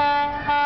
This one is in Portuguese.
Música